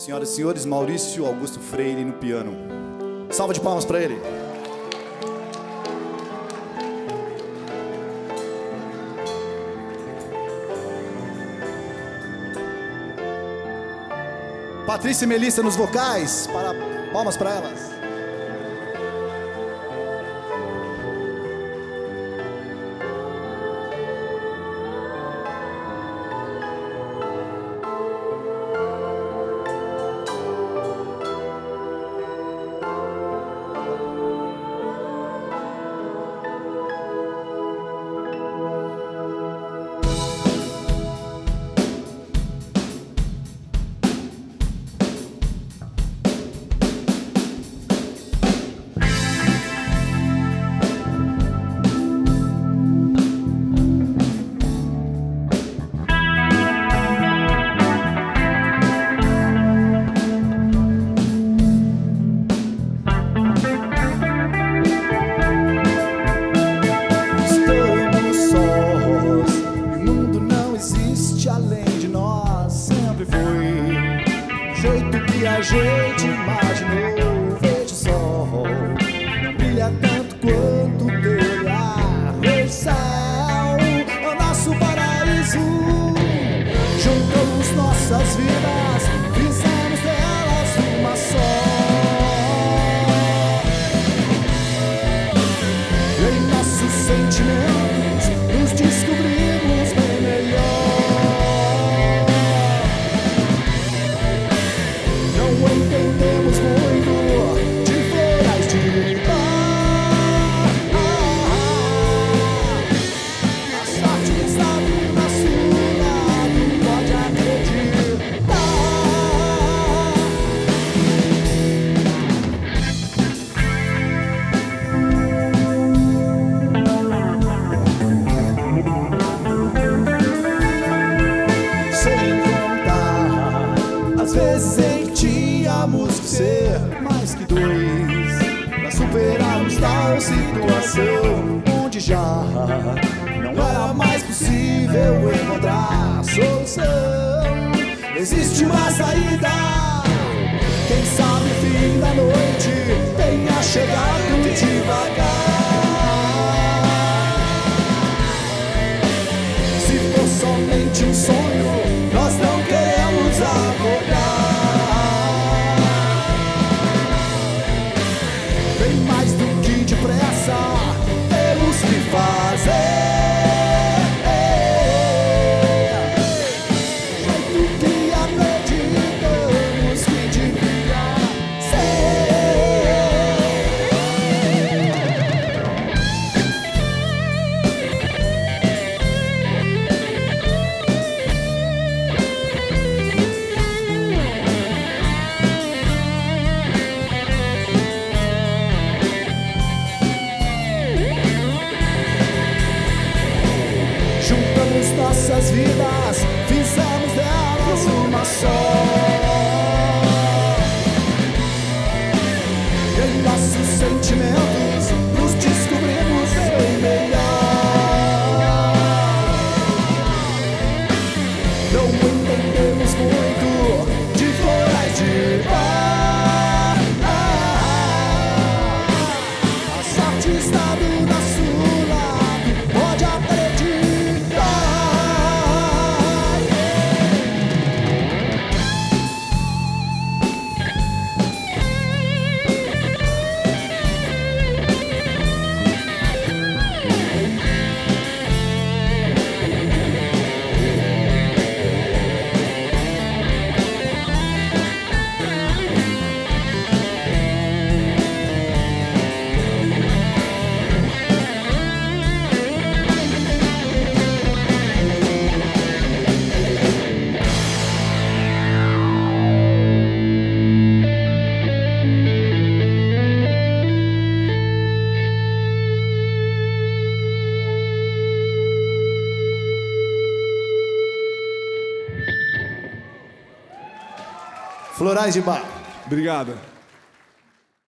Senhoras e senhores, Maurício Augusto Freire no piano. Salva de palmas para ele. Patrícia e Melissa nos vocais. Para... Palmas para elas. Gente imaginou. Veja o sol, brilha tanto quanto teu olhar. O céu, é o nosso paraíso. Juntamos nossas vidas, às vezes que ser mais que dois Pra superarmos tal situação Onde já não era mais possível encontrar solução. Existe uma saída. Quem sabe o fim da noite tenha chegado devagar. Se for somente um sonho, Florais de Bar. Obrigado.